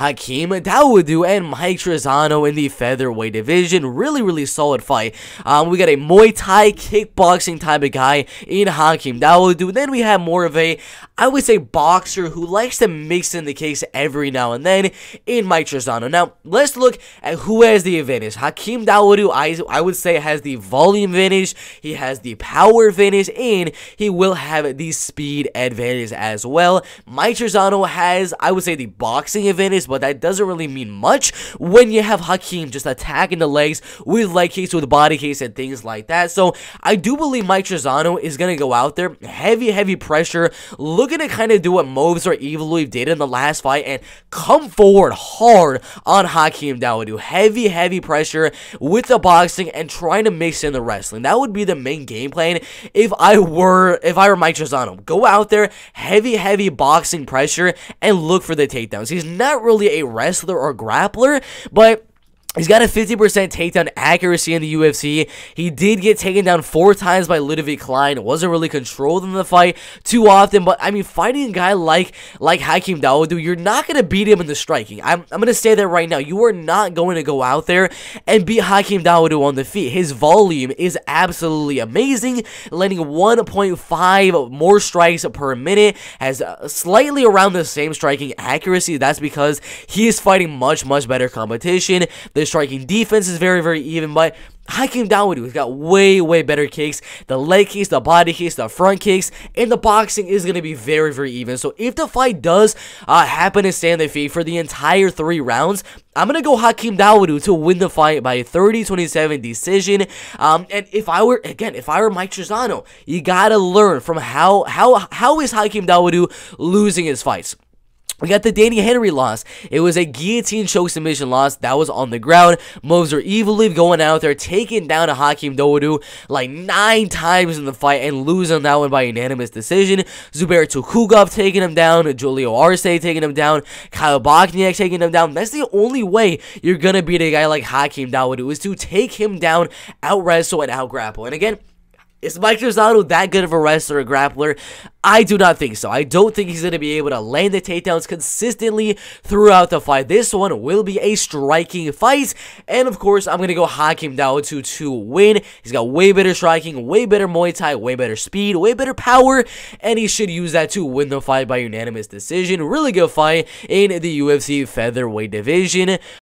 Hakeem Dawodu and Mike Trizano in the featherweight division. Really, really solid fight. Um, we got a Muay Thai kickboxing type of guy in Hakeem Dawodu. Then we have more of a, I would say, boxer who likes to mix in the case every now and then in Mike Trizano. Now, let's look at who has the advantage. Hakeem Dawodu, I, I would say, has the volume advantage. He has the power advantage, and he will have the speed advantage as well. Mike Trizano has, I would say, the boxing advantage, but that doesn't really mean much when you have Hakeem just attacking the legs with leg kicks, with body kicks, and things like that. So I do believe Mike Trizano is going to go out there, heavy, heavy pressure, looking to kind of do what Movsar Evloev did in the last fight and come forward hard on Hakeem Dawodu. Heavy, heavy pressure with the boxing and trying to mix in the wrestling. That would be the main game plan if I were if I were Mike Trizano. Go out there, heavy, heavy boxing pressure, and look for the takedowns. He's not really a wrestler or grappler, but He's got a 50% takedown accuracy in the UFC. He did get taken down four times by Ludovit Klein. Wasn't really controlled in the fight too often, but I mean, fighting a guy like like Hakeem Dawodu, you're not going to beat him in the striking. I'm, I'm going to say that right now. You are not going to go out there and beat Hakeem Dawodu on the feet. His volume is absolutely amazing, landing 1.5 more strikes per minute, has uh, slightly around the same striking accuracy. That's because he is fighting much, much better competition. Striking defense is very, very even, but Hakeem Dawodu has got way, way better kicks. The leg kicks, the body kicks, the front kicks, and the boxing is going to be very, very even. So if the fight does uh, happen on the feet for the entire three rounds, I'm going to go Hakeem Dawodu to win the fight by a 30-27 decision. Um, and if I were, again, if I were Mike Trizano, you got to learn from how, how, how is Hakeem Dawodu losing his fights. We got the Danny Henry loss. It was a guillotine choke submission loss that was on the ground. Movsar Evloev going out there, taking down a Hakeem Dawodu like nine times in the fight and losing that one by unanimous decision. Zubair Tukhugov taking him down. Julio Arce taking him down. Kyle Bochniak taking him down. That's the only way you're going to beat a guy like Hakeem Dawodu is to take him down, out wrestle, and out grapple. And again, is Mike Trizano that good of a wrestler or a grappler? I do not think so. I don't think he's going to be able to land the takedowns consistently throughout the fight. This one will be a striking fight. And of course, I'm going to go Hakeem Dawodu to win. He's got way better striking, way better Muay Thai, way better speed, way better power. And he should use that to win the fight by unanimous decision. Really good fight in the UFC featherweight division.